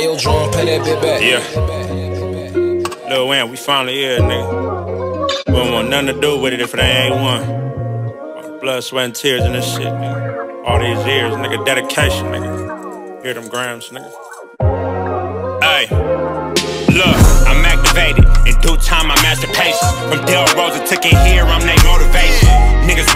Hey, yo, play that bit back. Yeah. Lil Wayne, we finally here, nigga. We don't want nothing to do with it if it ain't one. Blood, sweat, and tears in this shit, nigga. All these years, nigga. Dedication, nigga. Hear them grams, nigga. Hey, look, I'm activated. In due time, I master patience. From Del Rosa to get here, I'm their motivation.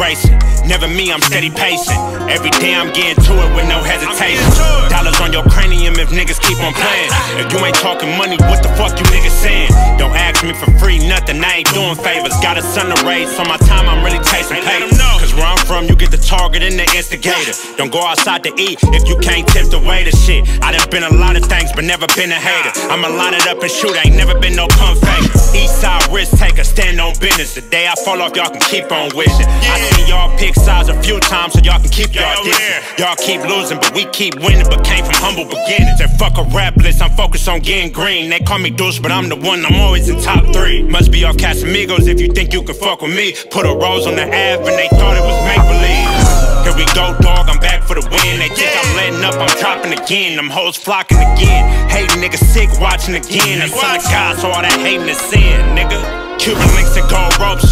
Racing. Never me, I'm steady pacing. Every day I'm getting to it with no hesitation. Dollars on your cranium if niggas keep on playing. If you ain't talking money, what the fuck you niggas saying? Don't ask me for free, nothing, I ain't doing favors. Got a son to raise, so my time I'm really chasing papers. Cause where I'm from, you get the target and the instigator. Don't go outside to eat if you can't tip the waiter shit. I done been a lot of things, but never been a hater. I'ma line it up and shoot, ain't never been no pump fake. East side risk taker, stand on business. The day I fall off, y'all can keep on wishing. I see y'all pick size a few times so y'all can keep y'all distance. Y'all keep losing, but we keep winning, but came from humble beginnings. And fuck a rap list, I'm focused on getting green. They call me Deuce, but I'm the one, I'm always in top three. Must be all Casamigos if you think you can fuck with me. Put a rose on the Ave and they thought it was make believe. Here we go, dog, I'm back for the win. They think I'm letting up, I'm dropping again. Them hoes flocking again. Hating niggas sick, watching again. I'm son of God, so all that hating is sin, nigga. Cuban links to gold ropes,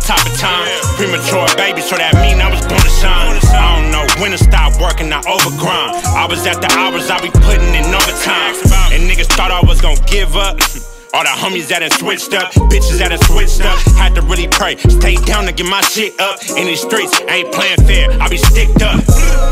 on that of time. Premature baby, so that mean I was born to shine. I don't know when to stop working, I overgrind. I was at the hours I be putting in overtime. And niggas thought I was gonna give up. All the homies that done switched up, bitches that done switched up. Had to really pray, stay down to get my shit up. In these streets, I ain't playing fair, I be sticked up.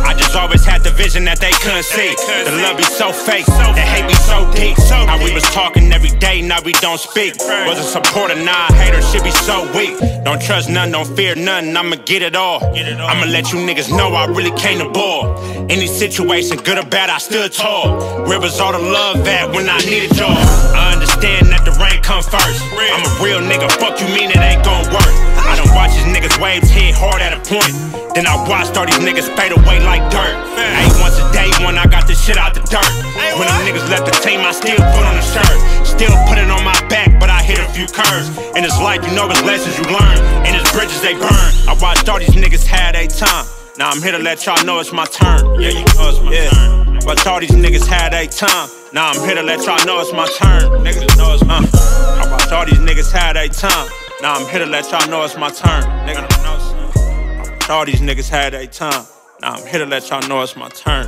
I just always had the vision that they couldn't see. The love be so fake, the hate be so deep. How we was talking every day, now we don't speak. Was a supporter, nah, hater, shit be so weak. Don't trust none, don't fear none, I'ma get it all. I'ma let you niggas know I really came to ball. Any situation, good or bad, I stood tall. Where was all the love at when I needed y'all? I understand the rain come first. I'm a real nigga, fuck you mean it ain't gon' work. I done watch these niggas waves hit hard at a point. Then I watched all these niggas fade away like dirt. Ain't once a day when I got this shit out the dirt. When them niggas left the team, I still put on the shirt. Still put it on my back, but I hit a few curves. In this life, you know it's lessons you learn. And it's bridges they burn. I watched all these niggas had a time. Now I'm here to let y'all know it's my turn. Yeah, you know it's my yeah. turn. Watch all these niggas had a time. Now I'm here to let y'all know it's my turn. Niggas know it's my. Uh, I watch all these niggas had a time. Now I'm here to let y'all know it's my turn. Nigga, I watch all these niggas had a time. Now I'm here to let y'all know it's my turn.